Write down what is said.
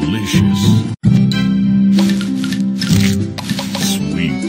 Delicious. Sweet.